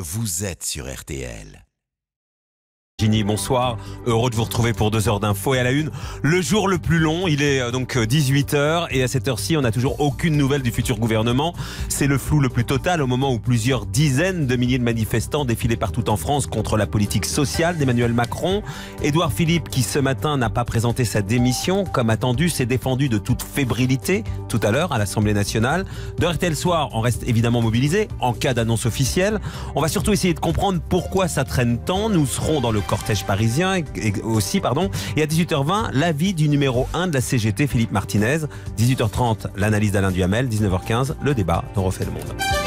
vous êtes sur RTL. Gini, bonsoir. Heureux de vous retrouver pour deux heures d'infos. Et à la une, le jour le plus long, il est euh, donc 18h. Et à cette heure-ci, on n'a toujours aucune nouvelle du futur gouvernement. C'est le flou le plus total au moment où plusieurs dizaines de milliers de manifestants défilaient partout en France contre la politique sociale d'Emmanuel Macron. Édouard Philippe, qui ce matin n'a pas présenté sa démission, comme attendu, s'est défendu de toute fébrilité tout à l'heure à l'Assemblée nationale. De RTL Soir, on reste évidemment mobilisé en cas d'annonce officielle. On va surtout essayer de comprendre pourquoi ça traîne tant. Nous serons dans le cortège parisien aussi, pardon. Et à 18h20, l'avis du numéro 1 de la CGT, Philippe Martinez. 18h30, l'analyse d'Alain Duhamel. 19h15, le débat de Refait le Monde.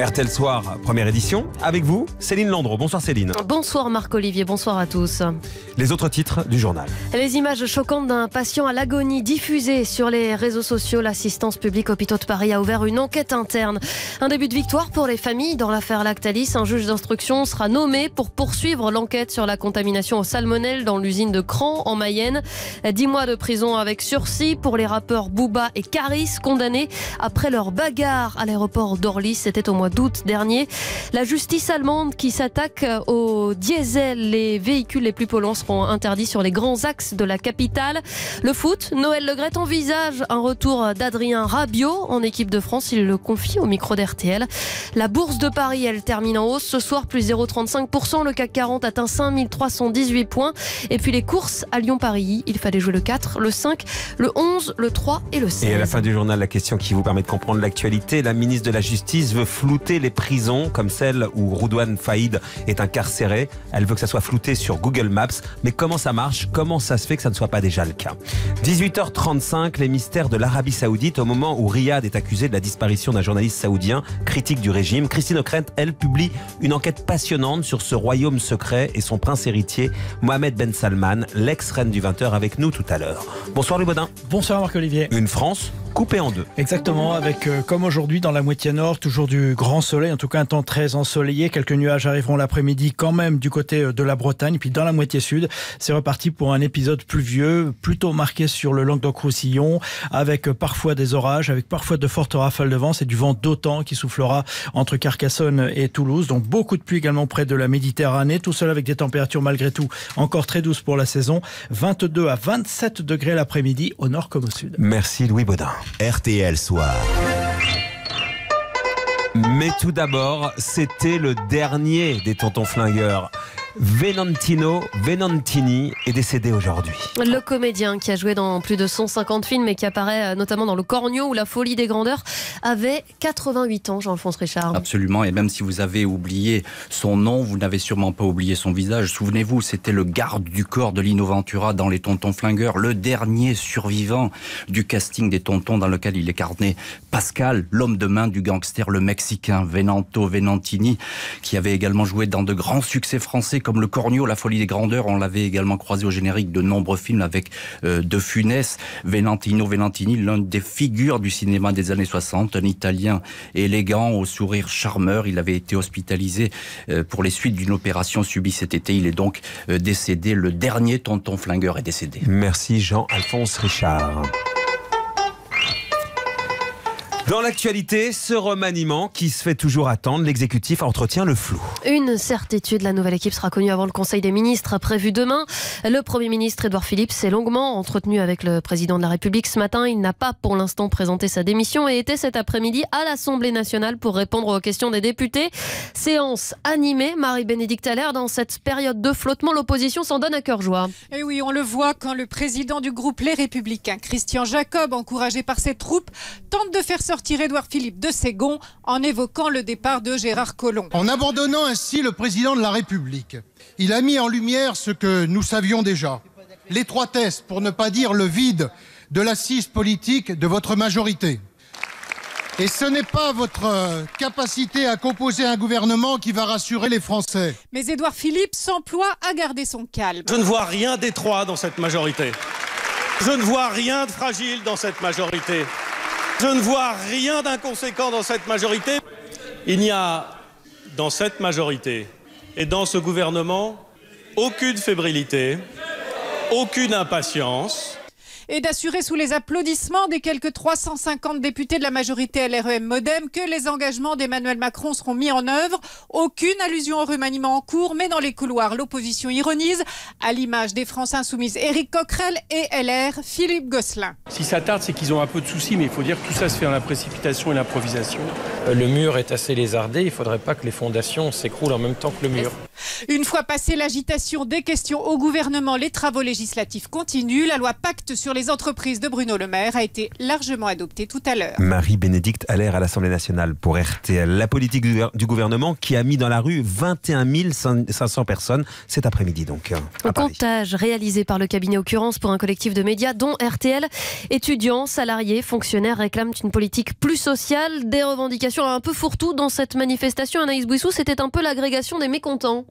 RTL Soir, première édition. Avec vous, Céline Landreau. Bonsoir Céline. Bonsoir Marc-Olivier, bonsoir à tous. Les autres titres du journal. Les images choquantes d'un patient à l'agonie diffusées sur les réseaux sociaux. L'assistance publique Hôpitaux de Paris a ouvert une enquête interne. Un début de victoire pour les familles dans l'affaire Lactalis. Un juge d'instruction sera nommé pour poursuivre l'enquête sur la contamination au salmonelle dans l'usine de Cran en Mayenne. Dix mois de prison avec sursis pour les rappeurs Booba et Caris condamnés après leur bagarre à l'aéroport d'Orly. C'était au mois d'août dernier. La justice allemande qui s'attaque au diesel. Les véhicules les plus polluants seront interdits sur les grands axes de la capitale. Le foot, Noël Legrette envisage un retour d'Adrien Rabiot en équipe de France. Il le confie au micro d'RTL. La bourse de Paris, elle termine en hausse ce soir, plus 0,35%. Le CAC 40 atteint 5318 points. Et puis les courses à Lyon-Paris, il fallait jouer le 4, le 5, le 11, le 3 et le 16. Et à la fin du journal, la question qui vous permet de comprendre l'actualité. La ministre de la Justice veut flouter les prisons comme celle où Roudouane Faïd est incarcéré. Elle veut que ça soit flouté sur Google Maps. Mais comment ça marche? Comment ça se fait que ça ne soit pas déjà le cas? 18h35, les mystères de l'Arabie Saoudite au moment où Riyad est accusé de la disparition d'un journaliste saoudien critique du régime. Christine O'Krent, elle, publie une enquête passionnante sur ce royaume secret et son prince héritier, Mohamed Ben Salman, l'ex-reine du 20h, avec nous tout à l'heure. Bonsoir Louis Baudin. Bonsoir Marc-Olivier. Une France coupée en deux. Exactement, avec euh, comme aujourd'hui dans la moitié nord, toujours du grand soleil, en tout cas un temps très ensoleillé. Quelques nuages arriveront l'après-midi quand même du côté euh, de la Bretagne. Puis dans la moitié sud, c'est reparti pour un épisode pluvieux, plutôt marqué sur le Languedoc-Roussillon, avec euh, parfois des orages, avec parfois de fortes rafales de vent. C'est du vent d'autant qui soufflera entre Carcassonne et Toulouse. Donc beaucoup de pluie également près de la Méditerranée. Tout cela avec des températures malgré tout encore très douces pour la saison. 22 à 27 degrés l'après-midi au nord comme au sud. Merci Louis Baudin. RTL Soir. Mais tout d'abord, c'était le dernier des tontons flingueurs. Venantino Venantini est décédé aujourd'hui. Le comédien qui a joué dans plus de 150 films et qui apparaît euh, notamment dans Le Cornio ou La Folie des Grandeurs avait 88 ans, Jean-Alphonse Richard. Absolument, et même si vous avez oublié son nom, vous n'avez sûrement pas oublié son visage. Souvenez-vous, c'était le garde du corps de Lino Ventura dans Les Tontons Flingueurs, le dernier survivant du casting des Tontons dans lequel il incarnait Pascal, l'homme de main du gangster, le Mexicain Venanto Venantini, qui avait également joué dans de grands succès français comme Le Cornio, La Folie des Grandeurs. On l'avait également croisé au générique de nombreux films avec euh, De Funès, Venantino Venantini, l'un des figures du cinéma des années 60, un Italien élégant au sourire charmeur. Il avait été hospitalisé euh, pour les suites d'une opération subie cet été. Il est donc euh, décédé. Le dernier tonton flingueur est décédé. Merci Jean-Alphonse Richard. Dans l'actualité, ce remaniement qui se fait toujours attendre, l'exécutif entretient le flou. Une certitude, la nouvelle équipe sera connue avant le Conseil des ministres prévu demain. Le Premier ministre Édouard Philippe s'est longuement entretenu avec le président de la République ce matin. Il n'a pas pour l'instant présenté sa démission et était cet après-midi à l'Assemblée nationale pour répondre aux questions des députés. Séance animée, Marie-Bénédicte Allaire, dans cette période de flottement, l'opposition s'en donne à cœur joie. Et oui, on le voit quand le président du groupe Les Républicains, Christian Jacob, encouragé par ses troupes, tente de faire sortir Édouard Philippe de Ségon en évoquant le départ de Gérard Collomb. En abandonnant ainsi le président de la République, il a mis en lumière ce que nous savions déjà, l'étroitesse, pour ne pas dire le vide, de l'assise politique de votre majorité. Et ce n'est pas votre euh, capacité à composer un gouvernement qui va rassurer les Français. Mais Édouard Philippe s'emploie à garder son calme. Je ne vois rien d'étroit dans cette majorité. Je ne vois rien de fragile dans cette majorité. Je ne vois rien d'inconséquent dans cette majorité. Il n'y a dans cette majorité et dans ce gouvernement aucune fébrilité, aucune impatience. Et d'assurer sous les applaudissements des quelques 350 députés de la majorité LREM Modem que les engagements d'Emmanuel Macron seront mis en œuvre. Aucune allusion au remaniement en cours, mais dans les couloirs, l'opposition ironise, à l'image des France Insoumises Éric Coquerel et LR Philippe Gosselin. Si ça tarde, c'est qu'ils ont un peu de soucis, mais il faut dire que tout ça se fait dans la précipitation et l'improvisation. Le mur est assez lézardé, il ne faudrait pas que les fondations s'écroulent en même temps que le mur. Une fois passée l'agitation des questions au gouvernement, les travaux législatifs continuent. La loi Pacte sur les entreprises de Bruno Le Maire a été largement adoptée tout à l'heure. Marie-Bénédicte Allaire à l'Assemblée nationale pour RTL. La politique du gouvernement qui a mis dans la rue 21 500 personnes cet après-midi donc. Un comptage réalisé par le cabinet Occurrence pour un collectif de médias dont RTL. Étudiants, salariés, fonctionnaires réclament une politique plus sociale. Des revendications un peu fourre-tout dans cette manifestation. Anaïs Bouissou, c'était un peu l'agrégation des mécontents.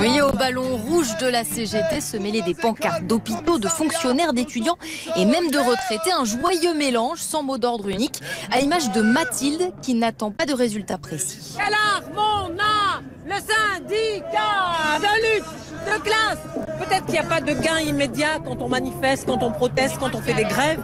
Oui, au ballon rouge de la CGT se mêlaient des pancartes d'hôpitaux, de fonctionnaires, d'étudiants et même de retraités. Un joyeux mélange sans mot d'ordre unique, à l'image de Mathilde qui n'attend pas de résultats précis. Quelle arme a Le syndicat de lutte de classe Peut-être qu'il n'y a pas de gain immédiat quand on manifeste, quand on proteste, quand on fait des grèves,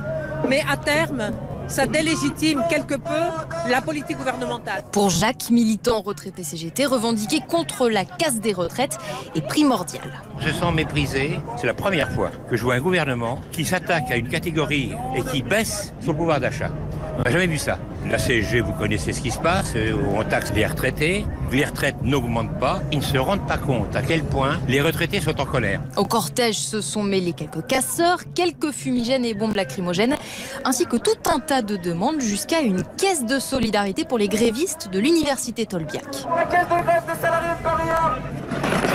mais à terme, ça délégitime quelque peu la politique gouvernementale. Pour Jacques, militant retraité CGT, revendiquer contre la casse des retraites est primordial. Je sens méprisé. C'est la première fois que je vois un gouvernement qui s'attaque à une catégorie et qui baisse son pouvoir d'achat. On n'a jamais vu ça. La CSG, vous connaissez ce qui se passe, euh, on taxe les retraités, les retraites n'augmentent pas, ils ne se rendent pas compte à quel point les retraités sont en colère. Au cortège se sont mêlés quelques casseurs, quelques fumigènes et bombes lacrymogènes, ainsi que tout un tas de demandes jusqu'à une caisse de solidarité pour les grévistes de l'université Tolbiac. La caisse de grève des salariés de Paris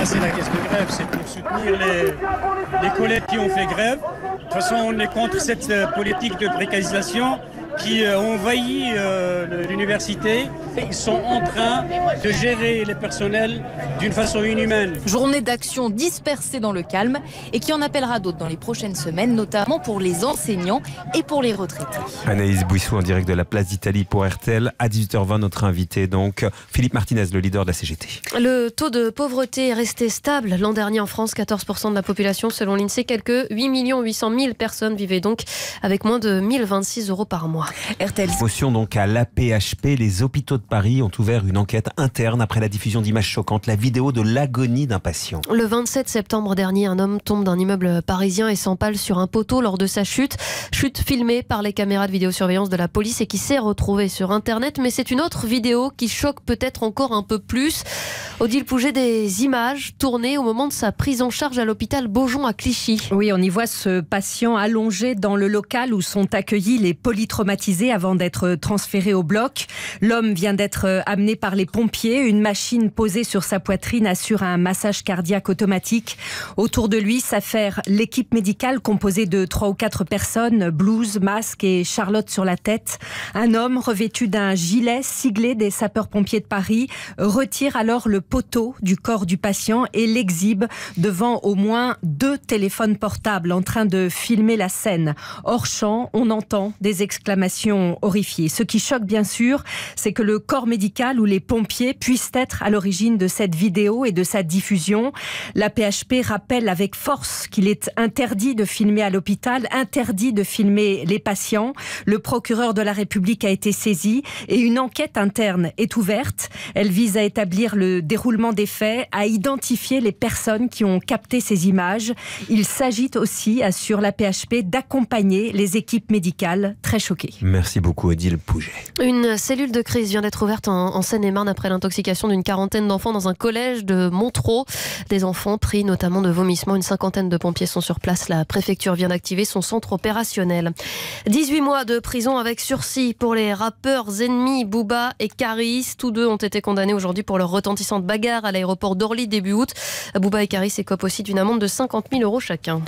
c'est la caisse de grève, c'est pour soutenir les, les collègues qui ont fait grève. De toute façon, on est contre cette euh, politique de précarisation qui euh, ont envahi euh, l'université. Ils sont en train de gérer les personnels d'une façon inhumaine. Journée d'action dispersée dans le calme et qui en appellera d'autres dans les prochaines semaines, notamment pour les enseignants et pour les retraités. Anaïs Bouissou en direct de la place d'Italie pour RTL. À 18h20, notre invité, donc Philippe Martinez, le leader de la CGT. Le taux de pauvreté est resté stable. L'an dernier en France, 14% de la population, selon l'INSEE, quelques 8 800 000 personnes vivaient donc avec moins de 1026 euros par mois. RTL. Motion donc à l'APHP. Les hôpitaux de Paris ont ouvert une enquête interne après la diffusion d'images choquantes, la vidéo de l'agonie d'un patient. Le 27 septembre dernier, un homme tombe d'un immeuble parisien et s'empale sur un poteau lors de sa chute. Chute filmée par les caméras de vidéosurveillance de la police et qui s'est retrouvée sur Internet. Mais c'est une autre vidéo qui choque peut-être encore un peu plus. Odile Pouget, des images tournées au moment de sa prise en charge à l'hôpital Beaujon à Clichy. Oui, on y voit ce patient allongé dans le local où sont accueillis les polytraumatisés avant d'être transféré au bloc. L'homme vient d'être amené par les pompiers. Une machine posée sur sa poitrine assure un massage cardiaque automatique. Autour de lui s'affaire l'équipe médicale composée de trois ou quatre personnes, blouse, masque et Charlotte sur la tête. Un homme revêtu d'un gilet siglé des sapeurs-pompiers de Paris retire alors le poteau du corps du patient et l'exhibe devant au moins deux téléphones portables en train de filmer la scène. Hors champ, on entend des exclamations horrifiées. Ce qui choque bien sûr, c'est que le corps médical ou les pompiers puissent être à l'origine de cette vidéo et de sa diffusion. La PHP rappelle avec force qu'il est interdit de filmer à l'hôpital, interdit de filmer les patients. Le procureur de la République a été saisi et une enquête interne est ouverte. Elle vise à établir le déroulement déroulement des faits, à identifier les personnes qui ont capté ces images. Il s'agit aussi, assure la PHP, d'accompagner les équipes médicales très choquées. Merci beaucoup, Odile Pouget. Une cellule de crise vient d'être ouverte en, Seine-et-Marne après l'intoxication d'une quarantaine d'enfants dans un collège de Montreux. Des enfants pris notamment de vomissements. Une cinquantaine de pompiers sont sur place. La préfecture vient d'activer son centre opérationnel. 18 mois de prison avec sursis pour les rappeurs ennemis Booba et Caris. Tous deux ont été condamnés aujourd'hui pour leur retentissante bagarre à l'aéroport d'Orly début août. Bouba et Caris écopent aussi d'une amende de 50 000 euros chacun.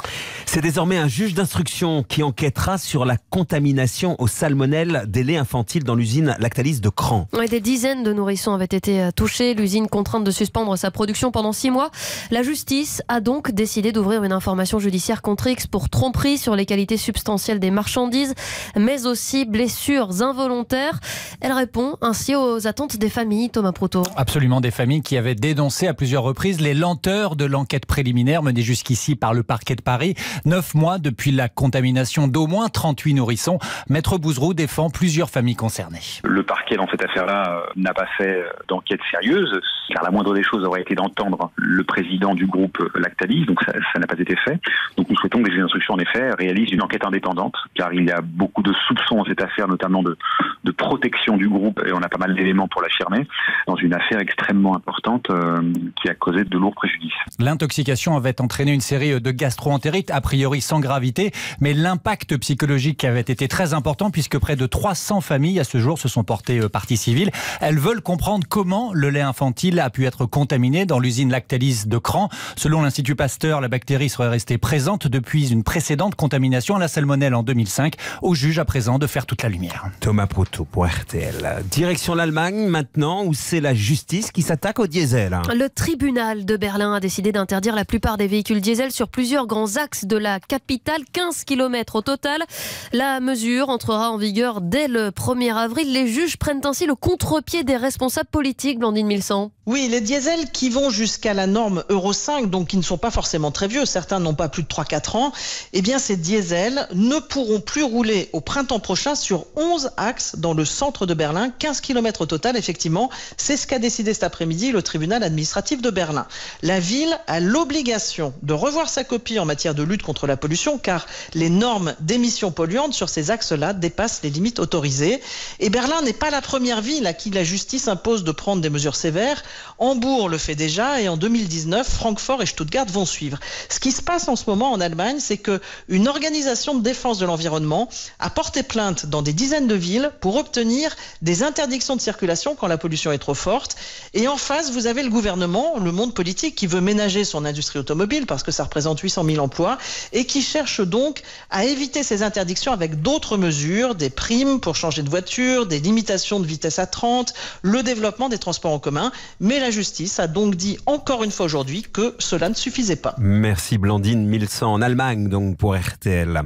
C'est désormais un juge d'instruction qui enquêtera sur la contamination au salmonelle des laits infantiles dans l'usine Lactalis de Cran. des dizaines de nourrissons avaient été euh, touchés. L'usine contrainte de suspendre sa production pendant six mois. La justice a donc décidé d'ouvrir une information judiciaire contre X pour tromperie sur les qualités substantielles des marchandises, mais aussi blessures involontaires. Elle répond ainsi aux attentes des familles, Thomas Proto. Absolument, des familles qui avait dénoncé à plusieurs reprises les lenteurs de l'enquête préliminaire menée jusqu'ici par le parquet de Paris. Neuf mois depuis la contamination d'au moins 38 nourrissons. Maître Bouzrou défend plusieurs familles concernées. Le parquet dans cette affaire-là euh, n'a pas fait euh, d'enquête sérieuse, car la moindre des choses aurait été d'entendre le président du groupe Lactalis, donc ça n'a pas été fait. Donc nous souhaitons que les instructions, en effet, réalisent une enquête indépendante, car il y a beaucoup de soupçons dans cette affaire, notamment de, de protection du groupe, et on a pas mal d'éléments pour l'affirmer, dans une affaire extrêmement importante euh, qui a causé de lourds préjudices. L'intoxication avait entraîné une série de gastro-entérites, a priori sans gravité, mais l'impact psychologique avait été très important puisque près de 300 familles à ce jour se sont portées euh, partie civile. Elles veulent comprendre comment le lait infantile a pu être contaminé dans l'usine Lactalis de Cran. Selon l'Institut Pasteur, la bactérie serait restée présente depuis une précédente contamination à la salmonelle en 2005. Au juge à présent de faire toute la lumière. Thomas Proto pour RTL. Direction l'Allemagne maintenant où c'est la justice qui s'attaque au diesel. Le tribunal de Berlin a décidé d'interdire la plupart des véhicules diesel sur plusieurs grands axes de la capitale, 15 km au total. La mesure entrera en vigueur dès le 1er avril. Les juges prennent ainsi le contre-pied des responsables politiques, Blandine Milsan. Oui, les diesels qui vont jusqu'à la norme Euro 5, donc qui ne sont pas forcément très vieux, certains n'ont pas plus de 3-4 ans, eh bien ces diesels ne pourront plus rouler au printemps prochain sur 11 axes dans le centre de Berlin, 15 km au total, effectivement. C'est ce qu'a décidé cet après-midi le tribunal administratif de Berlin. La ville a l'obligation de revoir sa copie en matière de lutte contre la pollution, car les normes d'émissions polluantes sur ces axes-là dépassent les limites autorisées. Et Berlin n'est pas la première ville à qui la justice impose de prendre des mesures sévères. Hambourg le fait déjà et en 2019, Francfort et Stuttgart vont suivre. Ce qui se passe en ce moment en Allemagne, c'est que une organisation de défense de l'environnement a porté plainte dans des dizaines de villes pour obtenir des interdictions de circulation quand la pollution est trop forte. Et en face, vous avez le gouvernement, le monde politique qui veut ménager son industrie automobile parce que ça représente 800 000 emplois et qui cherche donc à éviter ces interdictions avec d'autres mesures, des primes pour changer de voiture, des limitations de vitesse à 30, le développement des transports en commun. Mais la justice a donc dit encore une fois aujourd'hui que cela ne suffisait pas. Merci Blandine 1100 en Allemagne donc pour RTL.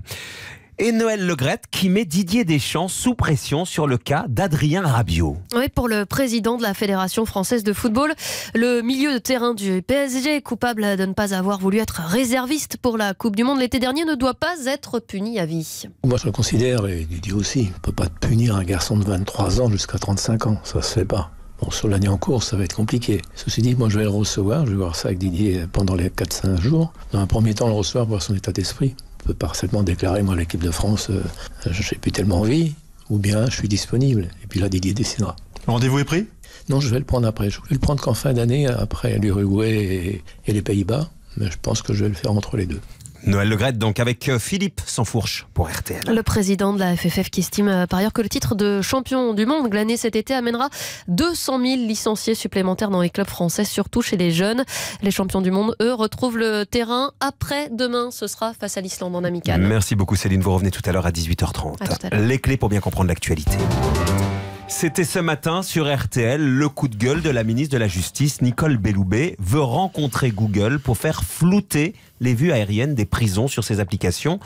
Et Noël Legrette qui met Didier Deschamps sous pression sur le cas d'Adrien Rabiot. Oui, pour le président de la Fédération française de football, le milieu de terrain du PSG, coupable de ne pas avoir voulu être réserviste pour la Coupe du Monde l'été dernier, ne doit pas être puni à vie. Moi, je le considère, et Didier aussi, on ne peut pas punir un garçon de 23 ans jusqu'à 35 ans, ça se fait pas. Bon, sur l'année en cours, ça va être compliqué. Ceci dit, moi, je vais le recevoir. Je vais voir ça avec Didier pendant les 4-5 jours. Dans un premier temps, le recevoir, voir son état d'esprit. Je peux parfaitement déclarer, moi, l'équipe de France, euh, je n'ai plus tellement envie, ou bien je suis disponible. Et puis là, Didier décidera. Rendez-vous est pris? Non, je vais le prendre après. Je voulais le prendre qu'en fin d'année, après l'Uruguay et, et les Pays-Bas. Mais je pense que je vais le faire entre les deux. Noël Legrette, donc avec euh, Philippe Sansfourche pour RTL. Le président de la FFF qui estime euh, par ailleurs que le titre de champion du monde glané cet été amènera 200 000 licenciés supplémentaires dans les clubs français, surtout chez les jeunes. Les champions du monde, eux, retrouvent le terrain après demain. Ce sera face à l'Islande en amical. Merci beaucoup Céline, vous revenez tout à l'heure à 18h30. Les clés pour bien comprendre l'actualité. C'était ce matin sur RTL le coup de gueule de la ministre de la Justice, Nicole Belloubet, veut rencontrer Google pour faire flouter les vues aériennes des prisons sur ses applications.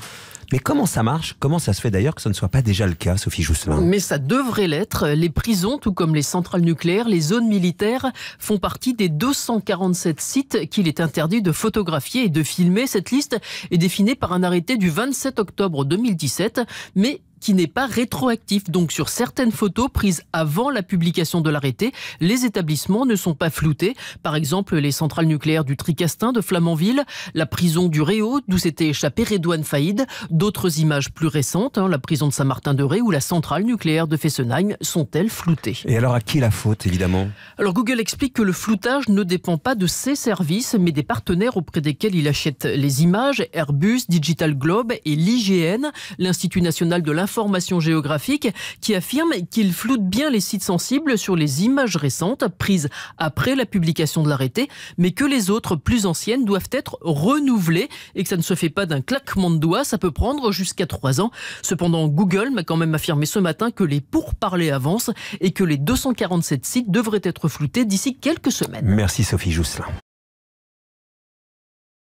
Mais comment ça marche? Comment ça se fait d'ailleurs que ce ne soit pas déjà le cas, Sophie Jousselin? Mais ça devrait l'être. Les prisons, tout comme les centrales nucléaires, les zones militaires, font partie des 247 sites qu'il est interdit de photographier et de filmer. Cette liste est définie par un arrêté du 27 octobre 2017. Mais qui n'est pas rétroactif. Donc sur certaines photos prises avant la publication de l'arrêté, les établissements ne sont pas floutés. Par exemple, les centrales nucléaires du Tricastin de Flamanville, la prison du Réau, d'où s'était échappé Redouane Faïd, d'autres images plus récentes, hein, la prison de Saint-Martin-de-Ré ou la centrale nucléaire de Fessenheim, sont-elles floutées? Et alors à qui la faute, évidemment? Alors Google explique que le floutage ne dépend pas de ses services, mais des partenaires auprès desquels il achète les images, Airbus, Digital Globe et l'IGN, l'Institut national de l'information information géographique qui affirme qu'il floute bien les sites sensibles sur les images récentes prises après la publication de l'arrêté, mais que les autres plus anciennes doivent être renouvelées et que ça ne se fait pas d'un claquement de doigts, ça peut prendre jusqu'à trois ans. Cependant, Google m'a quand même affirmé ce matin que les pourparlers avancent et que les 247 sites devraient être floutés d'ici quelques semaines. Merci Sophie Jousselin.